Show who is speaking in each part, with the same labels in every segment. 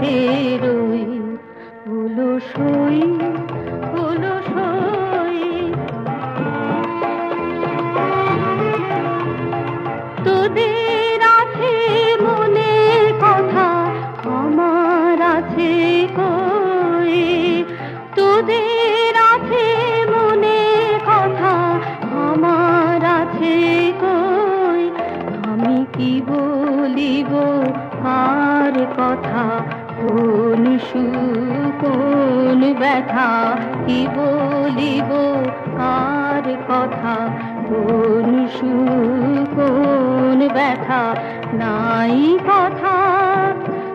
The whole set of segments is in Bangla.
Speaker 1: বসে রই হলো সই হলো সই। তোদের আছে মনে কথা, আমার আছে কই? তোদের আছে মনে কথা, আমার আছে কই? আমি কি বলিব আর কথা? কোন কোন ব্যথা, কি বলিব আর কথা? কোন কোন ব্যথা, নাই কথা?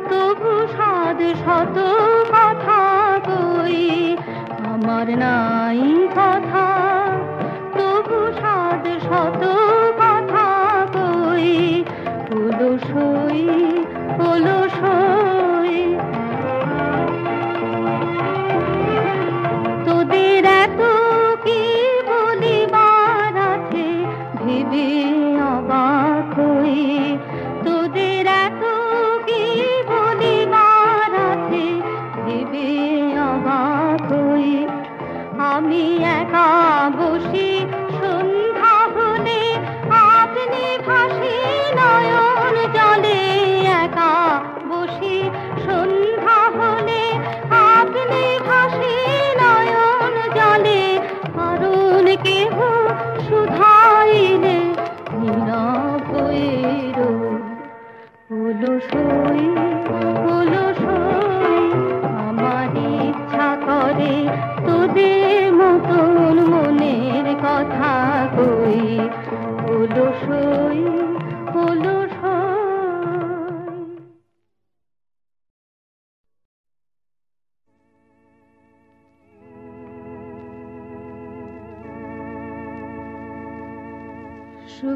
Speaker 1: তবু সাদ শত কথা কই, আমার নাই কথা। তবু সাদ শত কথা কই হলো নবা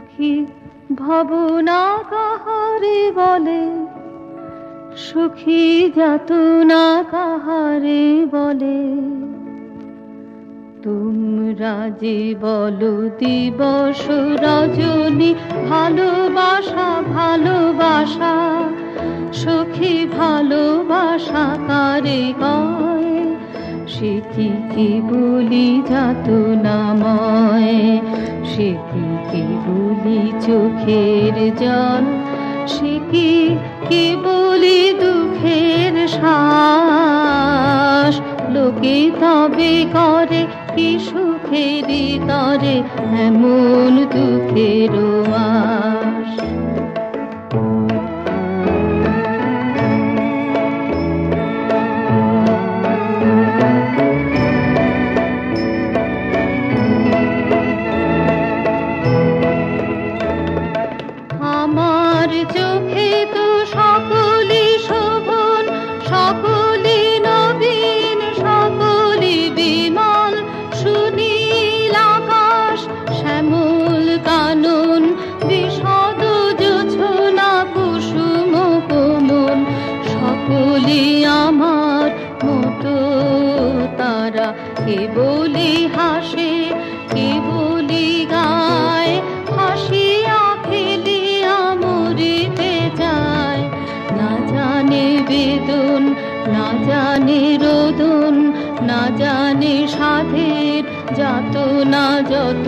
Speaker 1: সুখী ভাবনা কাহারে বলে, সুখী যাতনা কাহারে বলে। তোমরা যে বলো দিবস রজনী, ভালোবাসা ভালোবাসা, সখী ভালোবাসা কারে কয়? সে কি বলি যাত সে বলি চোখের জল। সে কি কি বলি দুঃখের শ্বাস? লোকে তবে করে কি সুখেরই তরে, এমন দুঃখের আশ। কে বলি হাসে, কে বলি গায়? হাসিয়া খেলিয়া মরিতে যায়। না জানে বেদন, না জানে রোদন, না জানে সাধের যত না যত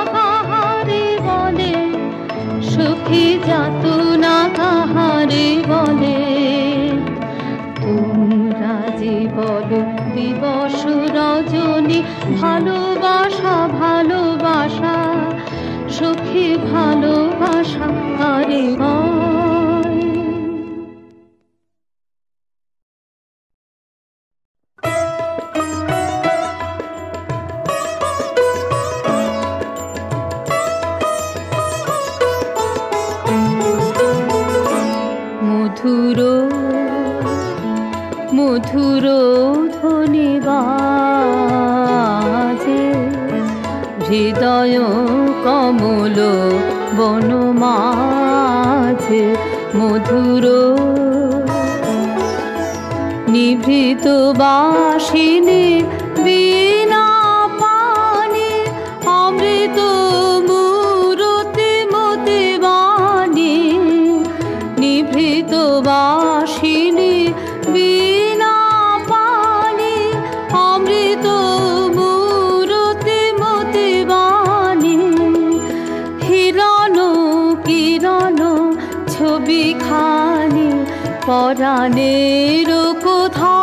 Speaker 1: নিভৃত বাসিনী, বিনা পানি, অমৃত মূরতি মতি বাণী। নিভৃত বাসিনী, বিনা পানি, অমৃত মূরতি মতি বাণী। হিরণ কিরণ, ছবি খানি পরাণের কোথা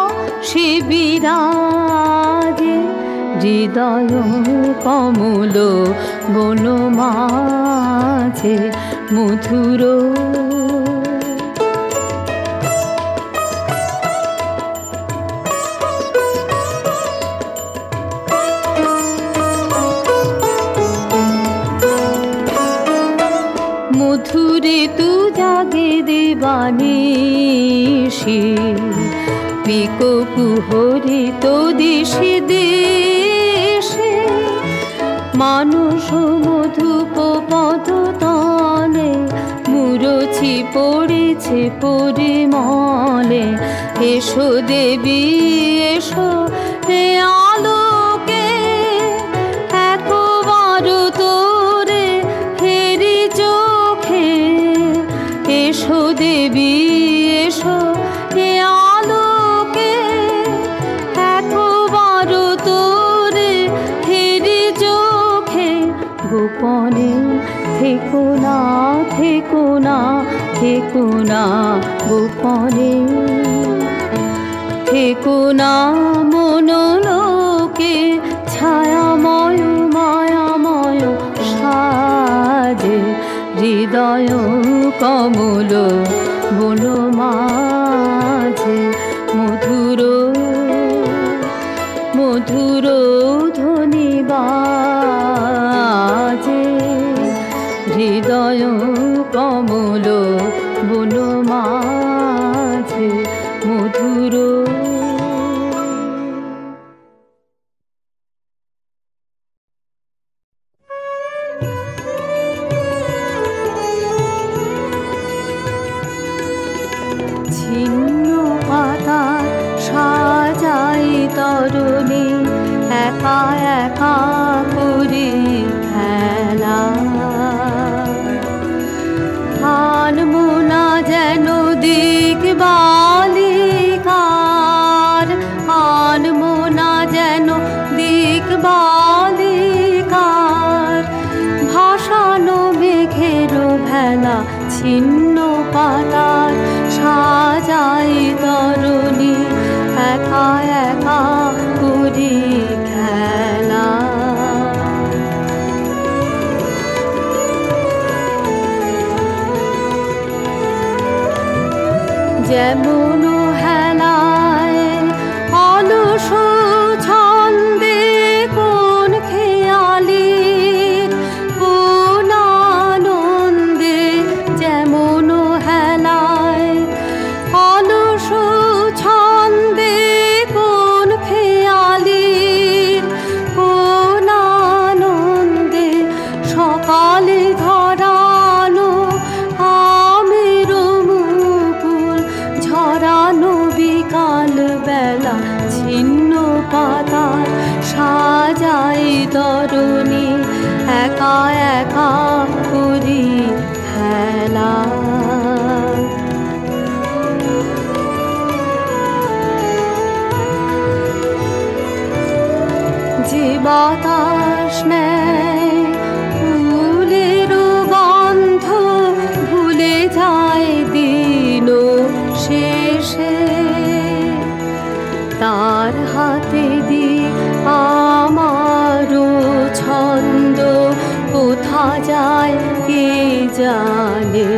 Speaker 1: শিবিরাজে হৃদয় কমল বন মাঝে মধুর মধুরে দেবানিশি পিকো দেশে দেশে মানুষ মধুপ পদতলে মুরছি পড়েছে পরিমলে। এসো দেবী এসো হে থেকো না থেকো না থেকো না গোপনে। থেকো না মনোলোকে ছায়াময়, মায়াময় সাজে, হৃদয় কমল বলো মাঝে বাতাস নেয়। ফুলের গন্ধ ভুলে যায় দিন শেষে। তার হাতে দি আমারও ছন্দ কোথা যায় কে জানে